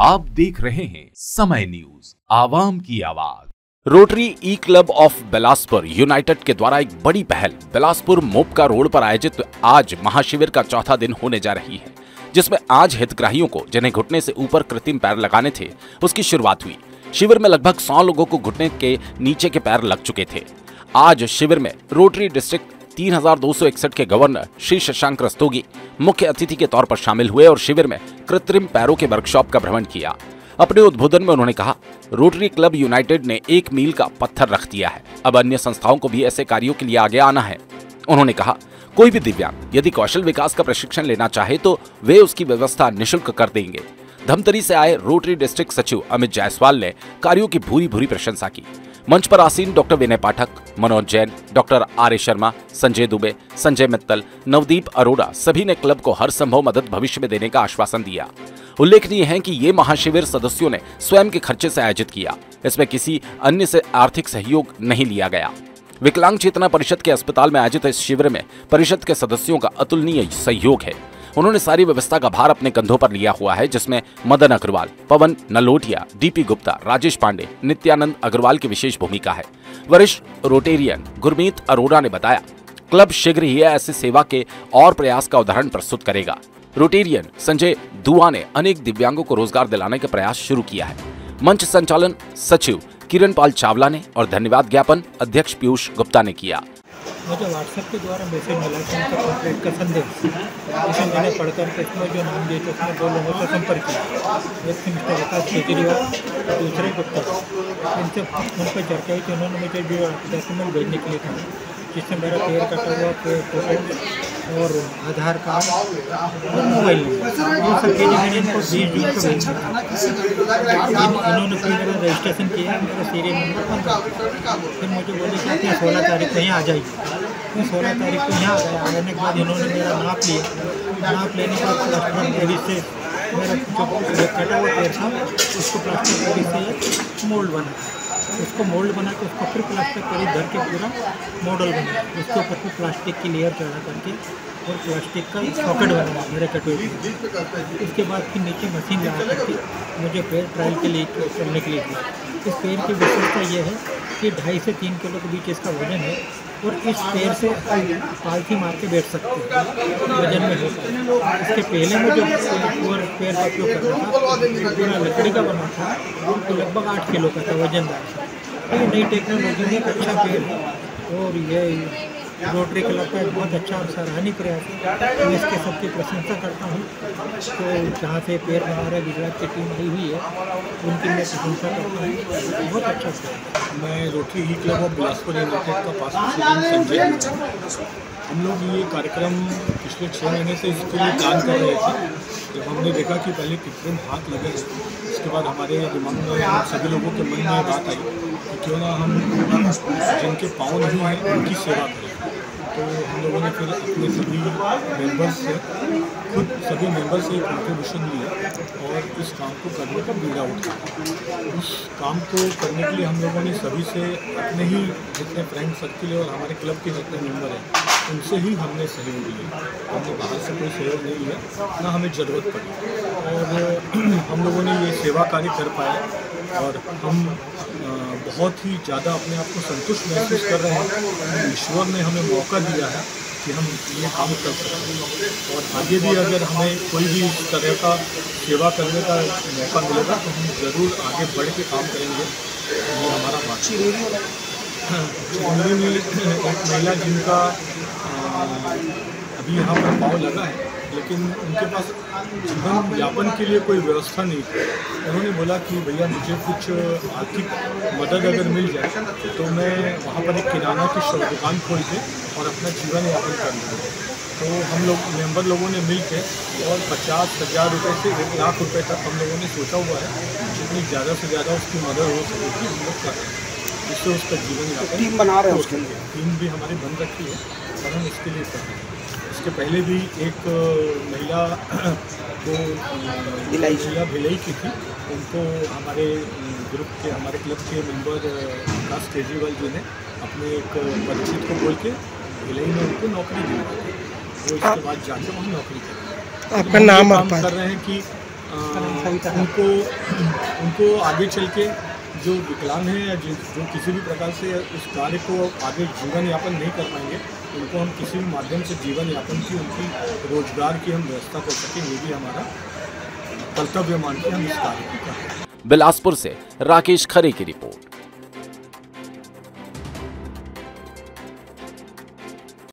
आप देख रहे हैं समय न्यूज़, आवाम की आवाज़। Rotary E club of Bilaspur united के द्वारा एक बड़ी पहल, बिलासपुर मोपका रोड पर आयोजित आज महाशिविर का चौथा दिन होने जा रही है, जिसमें आज हितग्राहियों को, जिन्हें घुटने से ऊपर कृत्रिम पैर लगाने थे, उसकी शुरुआत हुई। शिविर में लगभग सौ लोगों को घुटने के नीचे के पैर लग चुके थे। आज शिविर में रोटरी डिस्ट्रिक्ट 3261 के गवर्नर श्री शशांक रस्तोगी मुख्य अतिथि के तौर पर शामिल हुए और शिविर में कृत्रिम पैरों के वर्कशॉप का भ्रमण किया। अपने उद्बोधन में उन्होंने कहा, रोटरी क्लब यूनाइटेड ने एक मील का पत्थर रख दिया है। अब अन्य संस्थाओं को भी ऐसे कार्यों के लिए आगे आना है। उन्होंने कहा, कोई भी दिव्यांग, यदि कौशल विकास का प्रशिक्षण लेना चाहे तो वे उसकी व्यवस्था निःशुल्क कर देंगे। धमतरी से आए रोटरी डिस्ट्रिक्ट सचिव अमित जायसवाल ने कार्यों की भूरी भूरी प्रशंसा की। मंच पर आसीन doctor Vinay Pathak, Manoj Jain, doctor R Sharma, Sanjay Dubey, Sanjay Mittal, Navdeep Arora सभी ने क्लब को हर संभव मदद भविष्य में देने का आश्वासन दिया। उल्लेखनीय है कि ये महाशिविर सदस्यों ने स्वयं के खर्चे से आयोजित किया। इसमें किसी अन्य से आर्थिक सहयोग नहीं लिया गया। विकलांग चेतना परिषद के अस्पताल में आयोजित इस शिविर में परिषद के सदस्यों का अतुलनीय सहयोग है। उन्होंने सारी व्यवस्था का भार अपने कंधों पर लिया हुआ है, जिसमें मदन अग्रवाल, पवन नलोटिया, डीपी गुप्ता, राजेश पांडे, नित्यानंद अग्रवाल की विशेष भूमिका है। वरिष्ठ रोटेरियन गुरमीत अरोड़ा ने बताया, क्लब शीघ्र ही ऐसी सेवा के और प्रयास का उदाहरण प्रस्तुत करेगा। रोटेरियन संजय दुआ ने अनेक दिव्यांगों को रोज़गार दिलाने का प्रयास शुरू किया है। मंच संचालन सचिव किरण पाल चावला ने और धन्यवाद ज्ञापन अध्यक्ष पीयूष गुप्ता ने किया। मुझे व्हाट्सएप के द्वारा मैसेज मिला था उनका कंप्लेंट का संदेश। जिसे मैंने पढ़कर के इसमें जो नाम दिए थे, उसमें दो लोगों का संपर्क किया। एक थी मिस्टर विकास केजरीवाल और दूसरे गुप्ता। इनसे उन पर चर्चा हुई कि उन्होंने मुझे जो डॉक्यूमेंट भेजने के लिए कहा, जिससे मेरा पेड़ कटा हुआ फ़ोटो और आधार कार्ड और मोबाइल नंबर। ये सब चीज़ें मैंने इनको बीस जून को इन्होंने फिर मेरा रजिस्ट्रेशन किया मेरा सीरियल नंबर पंद्रह फिर मुझे बोले कि अपने सोलह तारीख को यहाँ आ जाइए। मैं सोलह तारीख को यहाँ आ गया आने के बाद इन्होंने मेरा नाप लिया। नाप लेने के बाद प्लास्टर बेबी से मेरा जो कटा हुआ पेड़ था उसको प्लास्टर बेबी से मोल्ड बना। उसको मोल्ड बना के, उसको फिर प्लास्टिक करी धर के पूरा मॉडल बना उसके ऊपर फिर प्लास्टिक की लेयर चढ़ा करके और प्लास्टिक का सॉकेट बनाया, मेरे कटोरे उसके बाद फिर नीचे मशीन लगा करके मुझे पेड़ ट्रायल के लिए करने के लिए दिया। इस पेड़ की विशेषता ये है कि ढाई से तीन किलो के बीच इसका वज़न है और इस पेड़ से पालथी मार के बैठ सकते हैं, वज़न में होता है। इसके पहले में जो पूरा पेड़ का उपयोग कर था पूरा लकड़ी का बना था तो लगभग आठ किलो का था वजनदार था। ये नई टेक्नोलॉजी में अच्छा है। और ये रोटरी क्लब का बहुत अच्छा और सराहनीय प्रयास है। मैं इसके सबकी प्रशंसा करता हूँ। तो जहाँ से पेड़ रहे गुजरात की टीम आई हुई है, उनकी मैं प्रशंसा करता हूँ। बहुत अच्छा प्रयास मैं रोटरी ही क्लब ऑफ़ बिलासपुर का पास हम लोग ये कार्यक्रम पिछले छः महीने से इसके लिए प्लान कर रहे थे। जब हमने देखा कि पहले कृत्रिम हाथ लगे, उसके बाद हमारे दिमाग में सभी लोगों के मन में बात आई। क्यों ना हम जिनके पाँव नहीं हैं, उनकी सेवा करें। तो हम लोगों ने फिर अपने सभी मेंबर्स से, खुद सभी मेंबर्स से कंट्रीब्यूशन लिया और इस काम को करने का बीड़ा उठाया उस काम को करने के लिए हम लोगों ने सभी से, अपने ही जितने फ्रेंड सर्किल और हमारे क्लब के जितने मेंबर हैं, उनसे ही हमने सहयोग लिया। हमने बाहर से कोई सहयोग नहीं लिया, ना हमें ज़रूरत पड़ी। और हम लोगों ने ये सेवा कार्य कर पाया और हम बहुत ही ज़्यादा अपने आप को संतुष्ट महसूस कर रहे हैं। ईश्वर ने हमें मौका दिया है कि हम ये काम कर सकते हैं और आगे भी अगर हमें कोई भी तरह का सेवा करने का मौका मिलेगा तो हम ज़रूर आगे बढ़ के काम करेंगे। ये हमारा बात चिरौरी में एक महिला जिनका अभी यहाँ पर पाँव लगा है। लेकिन उनके पास जीवन यापन के लिए कोई व्यवस्था नहीं थी। उन्होंने बोला कि भैया मुझे कुछ आर्थिक मदद अगर मिल जाए तो मैं वहाँ पर एक किराना की शॉप दुकान खोल के और अपना जीवन यापन कर लूँगा। तो हम लोग मेंबर लोगों ने मिल के और पचास हज़ार रुपये से एक लाख रुपये तक हम लोगों ने सोचा हुआ है जितनी ज़्यादा से ज़्यादा उसकी मदद हो सकेगी हम लोग कर रहे हैं। जिससे उसका जीवन यापन टीम बना रहे हैं उसके लिए। टीम भी हमारी बन रखी है और हम इसके लिए कर रहे हैं। इसके पहले भी एक महिला को भिलाई। महिला भिलई की थी। उनको हमारे ग्रुप के हमारे क्लब के मेंबर विकास केजरीवाल जी ने अपने एक परिचित को बोल के भिलई में उनको नौकरी दी। वो इसके बाद जाकर वहाँ नौकरी कर आपका नाम काम कर रहे हैं कि उनको उनको आगे चल के जो विकलांग हैं या जो किसी भी प्रकार से इस कार्य को आगे जीवन यापन नहीं कर पाएँगे, उनको हम किसी भी माध्यम से जीवन यापन की, उनकी रोज़गार की हम व्यवस्था कर सकें, ये भी हमारा कर्तव्य मानते हैं हम इस कार्य की बिलासपुर से राकेश खरे की रिपोर्ट।